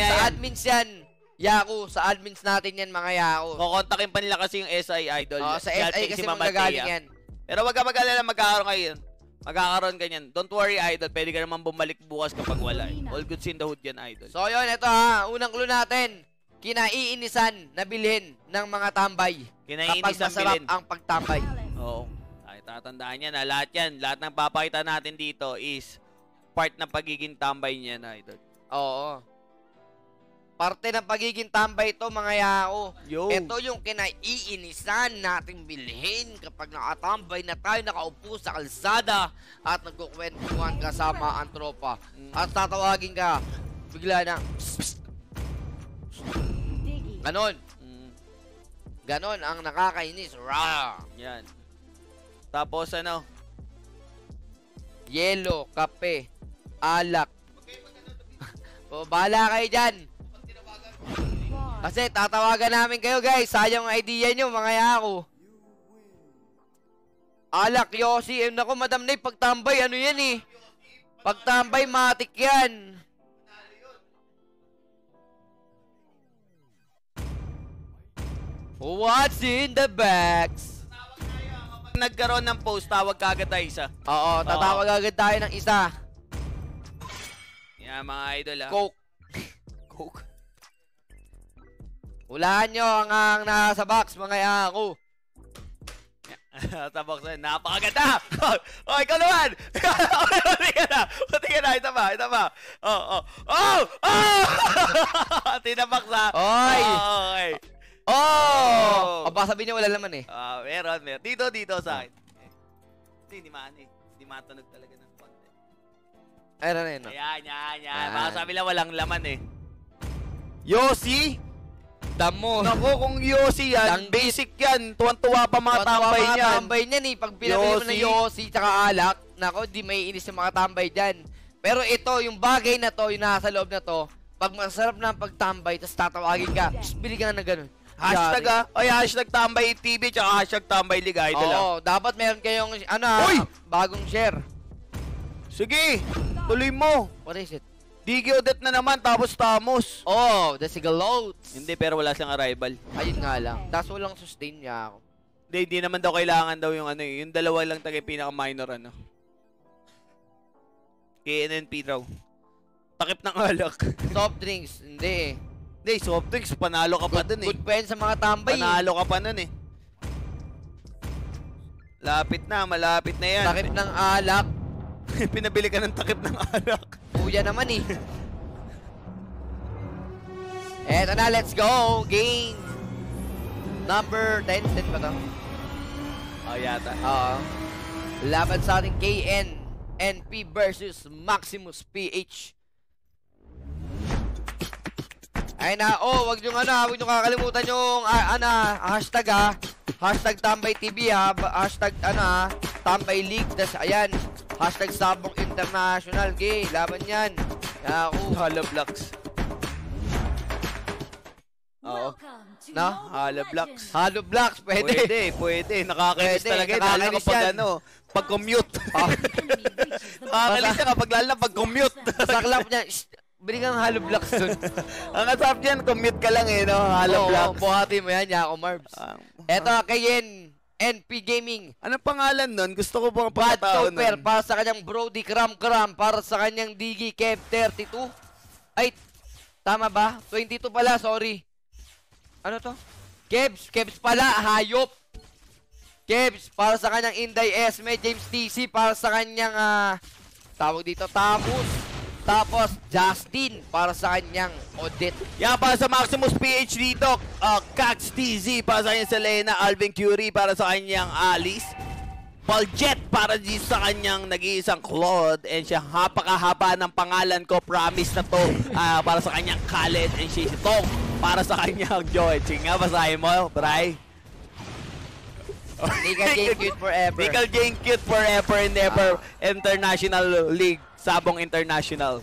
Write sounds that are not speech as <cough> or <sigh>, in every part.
mamaya Sa yan. admins yan. Yaku, sa admins natin yan mga Yaku. Kukontakin pa nila kasi yung SI Idol. Oh, sa Si kasi si Thea. yan. Pero wag ka mag-alala, magkakaroon kayo yun. Magkakaroon ka yan. Don't worry, Idol. Pwede ka naman bumalik bukas kapag wala. eh. All goods in the hood yan, Idol. So yun, ito ha, unang clue natin. Kinaiinisan na bilhin ng mga tambay. Kapag Kinainis ang masarap bilin. ang pagtambay. Oo. Ay, tatandaan yan na lahat yan. Lahat ng papakita natin dito is part ng pagiging tambay niya na, Idol. Oo. Parte ng pagiging tambay ito mga yao. Yo. Ito yung kinaiinisan nating bilhin kapag nakatambay na tayo nakaupo sa kalsada at nagkukwentuhan kasama ang tropa. Mm. At tatawagin ka, bigla na, "Psst, psst." Ganon. Mm, Ganon ang nakakainis. Rah! yan. Tapos ano, Yelo, kape, alak. <laughs> o, bahala kayo dyan. Kasi tatawagan namin kayo guys. Sayang ang idea nyo mga yako. Alak, Yossi. Eh, naku, Madam Nay, pagtambay, ano yan eh. Pagtambay, matik yan. What's in the bags? nagkaroon ng post, tawag ka agad tayo isa. Oo, tatawag agad tayo ng isa. Yan, mga idol ah. Coke. Coke. Hulaan nyo ang, ang nasa box, mga yako. Tabok sa'yo. Napakaganda! <laughs> oh, ikaw naman! <laughs> Pati ka na! Pati ka na! Ito ba? Ito ba? Oh, oh. Oh! Oh! <laughs> Tinabak sa... Oy! Oh, okay. Oh! Oh. Baka sabihin nyo wala naman eh. Ah, meron, meron. Dito, dito sa akin. Hindi, hindi maano eh. Hindi matunog talaga ng konti. Ayun na yun. Ayan, yan, yan. Yan. Baka sabi lang walang laman eh. Yossi? Damo. Naku, kung Yossi yan, Danggit. basic yan. Tuwan-tuwa pa mga tambay mga niyan. tambay niyan eh. Pag pinabili mo ng Yossi. Tsaka alak, nako, di may inis yung mga tambay dyan. Pero ito, yung bagay na to, yung nasa loob na to, pag masarap na ang pagtambay, tapos tatawagin ka, "Shh, bili ka na ng ganun. Hashtag ah. Ay, hashtag tambay TV tsaka hashtag tambay liga. Idol ah. Oo, dapat meron kayong, ano ah, Uy! bagong share. Sige, tuloy mo. What is it? Digiodet na naman, tapos Tamos. Oh, the Sigalotes. Hindi, pero wala siyang arrival. Ayun nga lang. Tapos walang sustain niya ako. Hindi, hindi naman daw kailangan daw yung ano eh. Yung dalawa lang taga pinaka-minor ano. KNNP raw. Takip ng alak. <laughs> Soft drinks, hindi eh. Hindi, soft drinks, panalo ka pa dun eh. Good yan sa mga tambay eh. Panalo ka pa nun eh. Lapit na, malapit na yan. Takip ng alak. <laughs> Pinabili ka ng takip ng alak. Kuya naman eh. Eto na, let's go! Game! Number 10, 10 ba to? Oh, yata. Oo. Laban sa ating KN, NP versus Maximus PH. Ay na, oh, wag nyo ano, wag nyo kakalimutan yung, ah, ano, ah, hashtag ah, hashtag Tambay TV ha, ba- hashtag, ano ah, Tambay League, das, ayan, hashtag Sabong International, gay, laban yan. Yaku. Hollow blocks. Oo. No? Hollow blocks. Halo Blocks, pwede. Pwede, pwede. Nakakainis Pwede, talaga. Lalo na nakakainis kapag yan. ano, pag commute. Ah, <laughs> Nakakainis siya kapag lalo na pag commute. <laughs> saklap niya, shh, bili kang Halo Blocks dun. <laughs> Ang asap dyan, commute ka lang eh, no? Hollow Oo, blocks. buhati mo yan, Yako Marbs. Ah, Eto, kayin, NP Gaming. Anong pangalan nun? Gusto ko pang Bad pagkatao Chopper nun. para sa kanyang Brody Kram Kram para sa kanyang Digi Kev 32. Ay, tama ba? 22 pala, sorry. Ano to? Kevs, Kevs pala, hayop. Kevs para sa kanyang Inday Esme, James TC para sa kanyang ah, tawag dito, Tamus. Tapos, Justin para sa kanyang Odette. Yan, para sa Maximus PH dito, uh, Cax TZ para sa kanyang Selena, Alvin Curie para sa kanyang Alice, Pauljet para di sa kanyang nag-iisang Claude, and siya hapakahaba ng pangalan ko, promise na to, <laughs> ah, para sa kanyang Khaled, and siya si Tong para sa kanyang <laughs> Joy. Sige nga, basahin mo, Bray. Nika Game Cute Forever. <laughs> Nickel Jane Cute forever and ever International League Sabong International.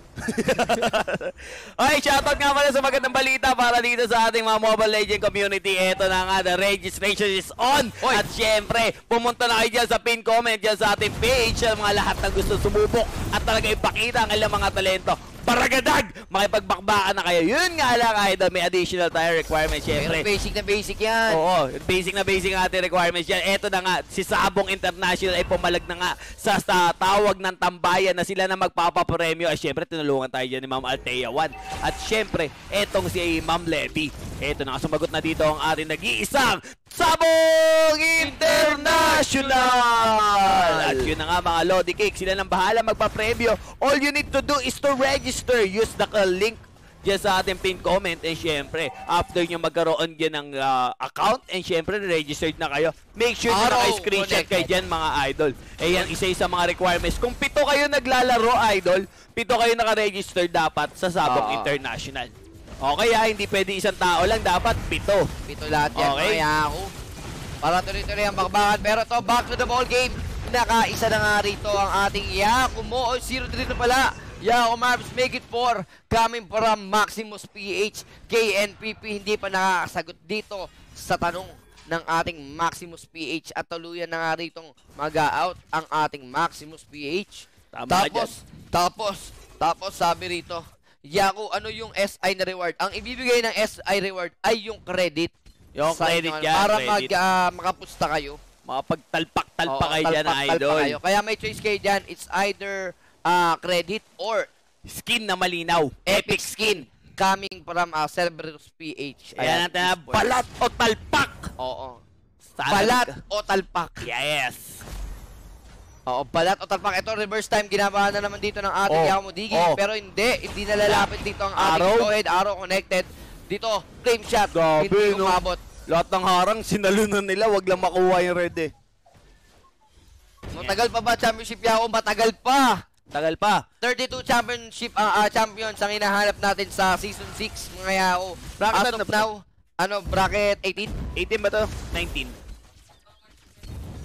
<laughs> okay, shoutout nga pala sa magandang balita para dito sa ating mga Mobile Legend community. Ito na nga, the registration is on. Oy. At syempre, pumunta na kayo dyan sa pin comment dyan sa ating page sa mga lahat na gusto sumubok at talaga ipakita ang ilang mga talento. Baragadag, makipagbakbakan na kayo. Yun nga lang, idol, may additional tayo requirement, Pero syempre. basic na basic yan. Oo, basic na basic ang ating requirements yan. Eto na nga, si Sabong International ay pumalag na nga sa, sa tawag ng tambayan na sila na magpapapremyo. At syempre, tinulungan tayo dyan ni Ma'am Altea 1. At syempre, etong si Ma'am Levy. Eto na sumagot na dito ang ating nag-iisang Sabong International! At yun na nga mga Lodi Cake, sila nang bahala magpa-premyo. All you need to do is to register. Use the uh, link dyan sa ating pin comment and syempre after nyo magkaroon dyan ng ah, account and syempre registered na kayo make sure na naka-screenshot kayo dyan mga idol eh yan isa isa mga requirements kung pito kayo naglalaro idol pito kayo naka-register dapat sa Sabong Oo. International okay ah hindi pwede isang tao lang dapat pito Pito lahat yan, Okay. mga ako. Para tuloy-tuloy ang bakbakan. Pero to, back to the ball game. Nakaisa na nga rito ang ating Yakumo. O, 0-3 na pala. Yako Marbs make it 4. Coming from Maximus PH. KNPP hindi pa nakakasagot dito sa tanong ng ating Maximus PH. At tuluyan na nga ritong mag-out ang ating Maximus PH. Tama tapos, tapos, tapos sabi rito, Yaku, ano yung SI na reward? Ang ibibigay ng SI reward ay yung credit. Yung Sa credit inyo, yan, Para credit. mag, ah, makapusta kayo. makapagtalpak-talpak kayo dyan idol kayo. Kaya may choice kayo dyan. It's either ah, credit or skin na malinaw epic skin coming from uh, Cerberus PH. ayan natin na balat o talpak Oo. Sana Balat o talpak. yes Oo, balat o talpak. Ito, reverse time. Ginawa na naman dito ng ating Oh, Yakumo Digi. oh. Pero hindi. Hindi nalalapit dito ang ating Arrow. Ahead. Arrow connected. Dito, flame shot. Grabe, hindi no? umabot. Lahat ng harang, sinalunan nila, wag lang makuha yung red eh. Matagal pa ba championship Yakumo? Matagal pa. Tagal pa. 32 championship ah, ah, champions ang hinahanap natin sa season 6 mga Yao. Bracket As ano of now, ano, bracket 18? 18 ba to? 19.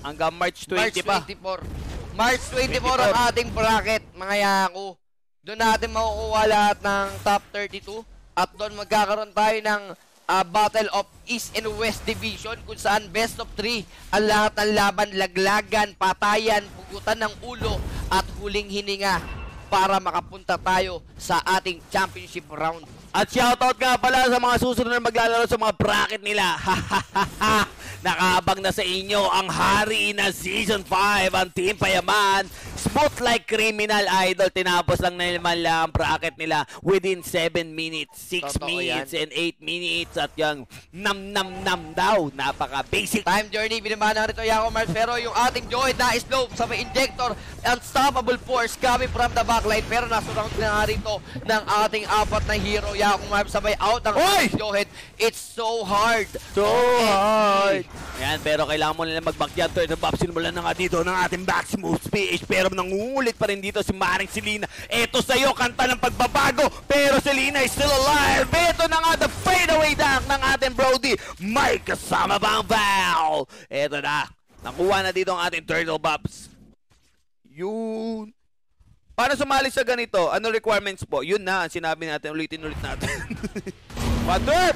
Hanggang March 20 March pa. 24. March 24, 24. ang ating bracket, mga Yako. Doon natin makukuha lahat ng top 32 at doon magkakaroon tayo ng ah, Battle of East and West Division kung saan best of 3 ang lahat ng laban, laglagan, patayan, pugutan ng ulo at huling hininga para makapunta tayo sa ating championship round. At shoutout nga pala sa mga susunod na maglalaro sa mga bracket nila. <laughs> Nakaabang na sa inyo ang hari na Season 5, ang Team Payaman. Smooth like criminal idol. Tinapos lang naman lang ang bracket nila within 7 minutes, 6 Totoo minutes, yan. and 8 minutes. At yung nam-nam-nam daw. Napaka-basic. Time journey, binabaan na rito Yako Mars. Pero yung ating Joy na slope sa may injector, unstoppable force coming from the backline. Pero nasurround na rito ng ating apat na hero. Yako Mars sabay out ang Joy. It's so hard. So hard. Ayan, pero kailangan mo nila mag-backyard turn. Napapasimulan na nga dito ng ating Maximus PH. Pero nangungulit pa rin dito si Maring Selena. Eto sa'yo, kanta ng pagbabago. Pero Selena is still alive. Ito na nga, the fadeaway dunk ng ating Brody. May kasama ba ang Val? Eto na. Nakuha na dito ang ating Turtle Bobs. Yun. Paano sumali sa ganito? Ano requirements po? Yun na, sinabi natin. Ulitin ulit natin. <laughs> Water!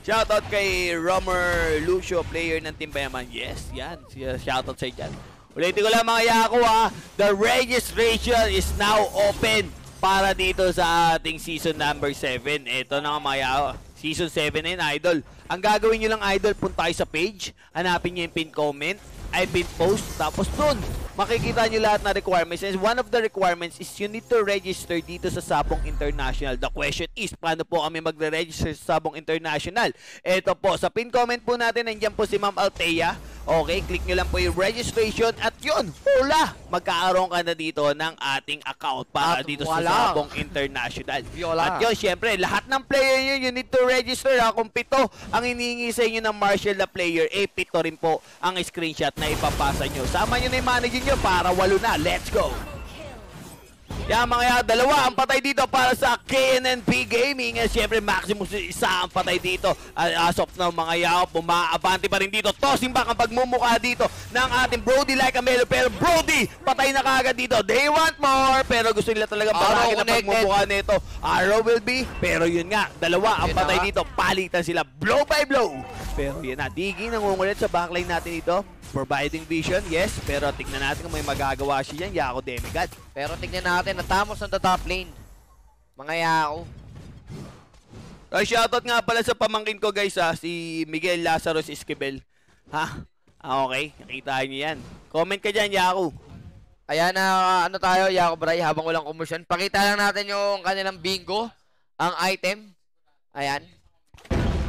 Shoutout kay Romer Lucio, player ng Team Payaman. Yes, yan. Shoutout sa dyan. Ulitin ko lang mga yako ha. The registration is now open para dito sa ating season number 7. Ito na mga yako. Season 7 na yun, idol. Ang gagawin nyo lang, idol, punta kayo sa page. Hanapin nyo yung pin comment. Ay, pin post. Tapos dun, makikita nyo lahat na requirements. And one of the requirements is you need to register dito sa Sabong International. The question is, paano po kami magre-register sa Sabong International? Ito po, sa pin comment po natin, nandiyan po si Ma'am Altea. Okay, click nyo lang po yung registration at yun, hula! Magkakaroon ka na dito ng ating account para At dito wala. sa Sabong International. Viola. At yun, syempre, lahat ng player nyo, you need to register ha. Kung pito ang hinihingi sa inyo ng Marshall na player, eh pito rin po ang screenshot na ipapasa nyo. Sama nyo na yung manager nyo para walo na. Let's go! Yan mga yan, dalawa ang patay dito para sa KNNP Gaming. At syempre, Maximus isa ang patay dito. As of now, mga yaw, pumaabante pa rin dito. Tossing back ang pagmumukha dito ng ating Brody like Amelo. Pero Brody, patay na kagad dito. They want more, pero gusto nila talaga Arrow balagin ang pagmumukha nito. Arrow will be, pero yun nga, dalawa ang patay dito. Palitan sila, blow by blow. Pero yun na, Diggy nangungulit sa backline natin dito. Providing vision, yes. Pero tignan natin kung may magagawa siya yan. Yako Demigod. Pero tignan natin, natamos the top lane. Mga yako. Ay, shoutout nga pala sa pamangkin ko guys ha, si Miguel Lazarus Esquivel. Ha? Ah, okay. Nakita niyo yan. Comment ka dyan, Yaku. Ayan na, ano tayo, Yako Bray, habang walang commotion. Pakita lang natin yung kanilang bingo. Ang item. Ayan.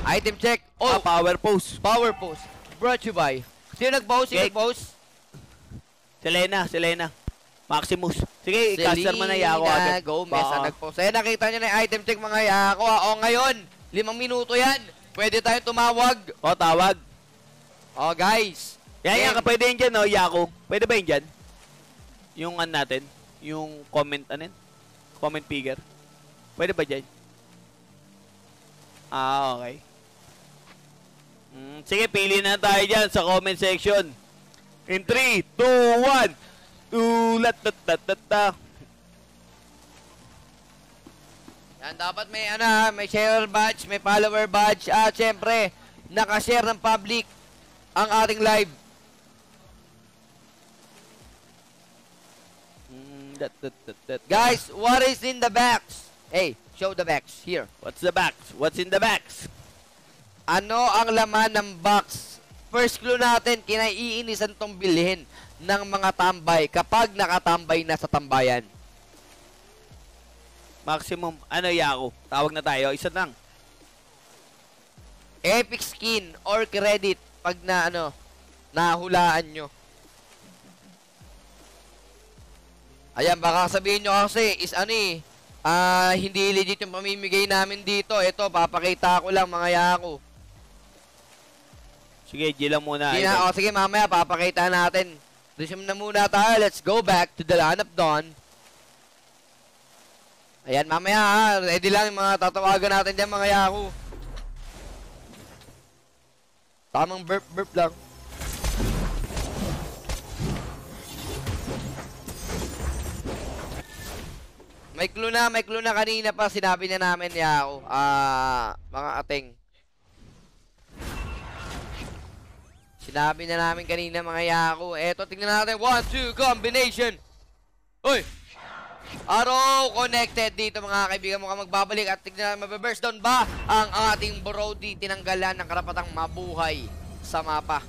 Item check. Oh, Oh, power pose. power pose. Brought to you by. Sino nag-post? Sino nag-post? Selena, Selena. Maximus. Sige, i-caster mo na Yaku Selena agad. Gomez Baka- ang nag-post. Ayan, nakita nyo na yung item check mga Yako. ah. O, ngayon, limang minuto yan. Pwede tayo tumawag. O, tawag. O, guys. Yan, yan. Game. Pwede yan dyan, no, Yaku. Pwede ba yan dyan? Yung ano natin? Yung comment, ano yun? Comment figure. Pwede ba dyan? Ah, okay. Mm, sige, pili na tayo dyan sa comment section. In 3, 2, 1. Ulat, tat, tat, tat, tat. Yan, dapat may ano, ha, may share badge, may follower badge. At syempre, nakashare ng public ang ating live. Mm. Guys, what is in the box? Hey, show the box here. What's the box? What's in the box? Ano ang laman ng box? First clue natin, kinaiinisan tong bilhin ng mga tambay kapag nakatambay na sa tambayan. Maximum, ano, Yaku? Tawag na tayo. Isa lang. Epic skin or credit pag na ano, nahulaan nyo. Ayan, baka sabihin nyo kasi is ano eh, ah, hindi legit yung pamimigay namin dito. Ito, papakita ko lang mga yako. Sige, G lang muna. Sige na, o sige mamaya, papakita natin. Resume na muna tayo. Let's go back to the land of dawn. Ayan, mamaya ha. Ready lang yung mga tatawagan natin dyan mga yako. Tamang burp burp lang. May clue na, may clue na kanina pa sinabi na namin yako. Ah, mga ating. Sinabi na namin kanina mga yako. Eto, tingnan natin. One, two, combination. Uy! Araw connected dito mga kaibigan mukhang magbabalik at tignan natin mababurst down ba ang ating Brody tinanggalan ng karapatang mabuhay sa mapa.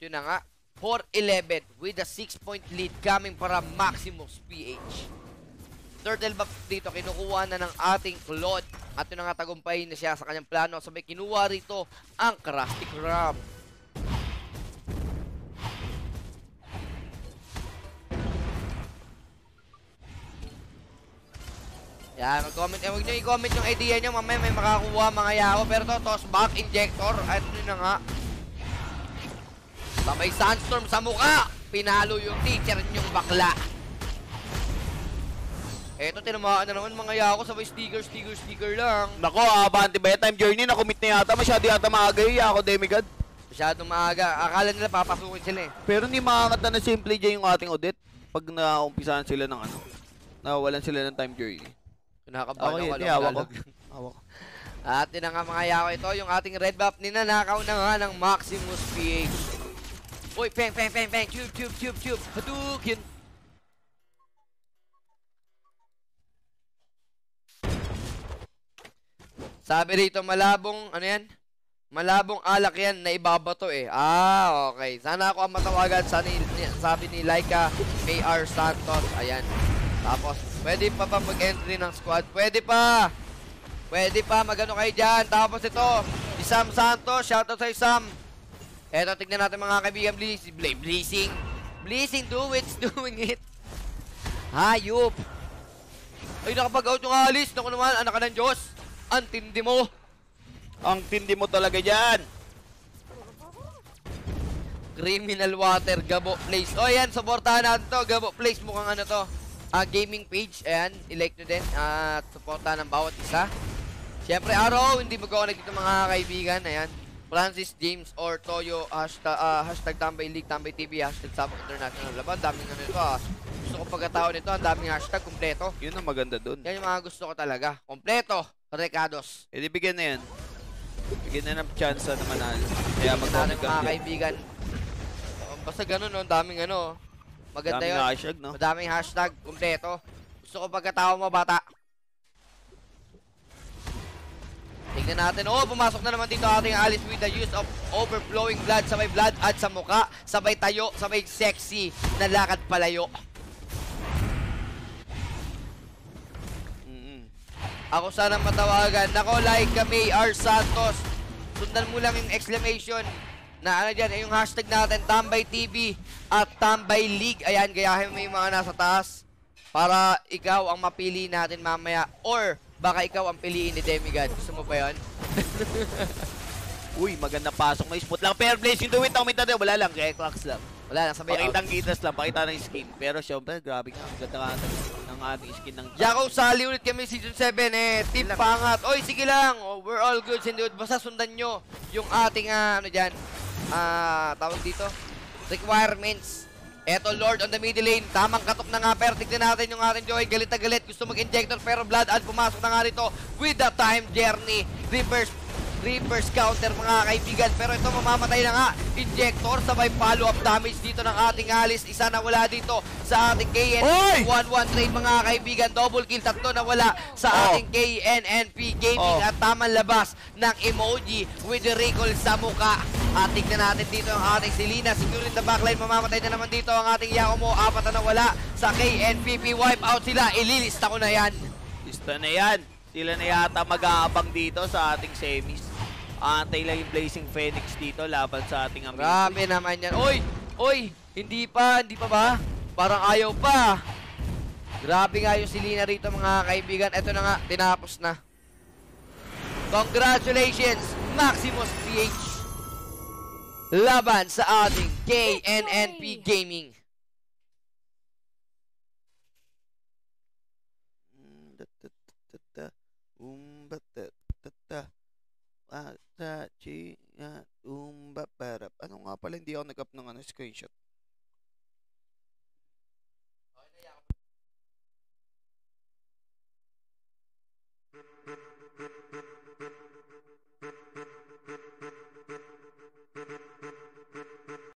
Yun na nga. 4-11 with a 6-point lead coming para Maximus PH. Turtle buff dito kinukuha na ng ating Claude at yun na nga tagumpay na siya sa kanyang plano sabay kinuha rito ang Krusty Krab. Yan, mag-comment. Eh, huwag nyo i-comment yung idea nyo. Mamaya may makakuha mga yako. Pero to, toss back, injector. At yun na nga. Sabay sandstorm sa mukha. Pinalo yung teacher nyong bakla. Eto, tinamaan na naman mga yako. Sabay sticker, sticker, sticker lang. Nako, abante ba yung time journey? Nakumit na yata. Masyado yata maaga yun. Ako, demigod. Masyadong maaga. Akala nila papasukin sila eh. Pero hindi makakanta na simple dyan yung ating audit. Pag naumpisahan sila ng ano. Nawalan sila ng time journey. Kinakabahan Ako ako. alam di, hawak ko. <laughs> Hawak ko. At yun nga mga yako ito, yung ating red buff ninanakaw na nga ng Maximus PH. Uy, peng, peng, peng, peng, tube, tube, tube, tube, Hadouken! Sabi rito, malabong, ano yan? Malabong alak yan na ibabato eh. Ah, okay. Sana ako ang matawagan sa ni, ni- sabi ni Laika KR Santos. Ayan. Tapos, pwede pa ba mag-entry ng squad? Pwede pa! Pwede pa, magano kayo dyan. Tapos ito, si Sam Santos. Shoutout sa Sam. Eto, tignan natin mga kaibigan. Blazing. Blazing. Blazing, do it. <laughs> Doing it. Hayop. Ay, nakapag-out yung alis. Naku naman, anak ka ng Diyos. Antindi mo. Ang tindi mo talaga dyan. Criminal Water, Gabo Place. O, yan, supportahan natin to. Gabo Place, mukhang ano to. Ah, gaming page. Ayan, elect nyo din. At supportahan ng bawat isa. Siyempre, araw, hindi mag-connect dito mga kaibigan. Ayan. Francis James or Toyo, hashtag, ah, hashtag Tambay League, Tambay TV, hashtag Sabak International Laban. Daming ano ito ah. Gusto ko pagkatao nito, ang daming hashtag, kumpleto. Yun ang maganda dun. Yan yung mga gusto ko talaga. Kompleto. Recados. E di bigyan na yan. Bigyan na ng chance na manalo. Kaya mga ka dyan. kaibigan. Oh, Basta ganun, no? Daming ano. Maganda Daming yun. hashtag, no? Madaming hashtag, kumpleto. Gusto ko pagkatawa mo, bata. Tingnan natin. Oh, pumasok na naman dito ating Alice with the use of overflowing blood. Sabay blood at sa muka. Sabay tayo. Sabay sexy na lakad palayo. Ako sana matawagan. Nako, like kami, R. Santos. Sundan mo lang yung exclamation na ano dyan, yung hashtag natin, Tambay TV at Tambay League. Ayan, gayahin mo yung mga nasa taas para ikaw ang mapili natin mamaya. Or, baka ikaw ang piliin ni Demigod. Gusto mo ba yun? <laughs> Uy, maganda pasok. May spot lang. Fair blazing to it. Ang minta wala lang. Kaya clocks lang. Wala lang, sabay out. Pakitang gitas lang. Pakita ng skin. Pero syempre, grabe nga. Ang ganda nga ng, ng ating skin ng Jacob, sali ulit kami season 7 eh. Team Lang. pangat. Oy, sige lang. Oh, we're all good. Hindi, basta sundan nyo yung ating, ah, ano dyan, ah, tawag dito, requirements. Eto, Lord on the middle lane. Tamang katok na nga, pero tignan natin yung ating Joy. Galit na galit. Gusto mag-injector, pero Blood at pumasok na nga rito with the time journey. Reverse reverse counter mga kaibigan. Pero ito mamamatay na nga. Injector sabay follow up damage dito ng ating Alice. Isa na wala dito sa ating KN Oy! 1-1 trade mga kaibigan. Double kill tatlo na wala sa Oh. ating KNNP Gaming. Oh. at tamang labas ng emoji with the recall sa muka at tignan natin dito ang ating Selena. Secure in the backline. Mamamatay na naman dito ang ating Yakumo apat na nawala sa KNPP wipe out sila. Ililista ko na yan. Lista na yan. Sila na yata mag-aabang dito sa ating semis. Antay lang yung Blazing Phoenix dito laban sa ating amigo. Grabe naman yan. Oy! Oy! Hindi pa, hindi pa ba? Parang ayaw pa. Grabe nga yung Selena rito mga kaibigan. Ito na nga, tinapos na. Congratulations, Maximus PH. Laban sa ating KNNP Gaming. Mm. Um, ba- da- da- da. Ah, da- chi- ah, um, ba- barap. Ano nga pala, hindi ako nag-up ng ano, screenshot.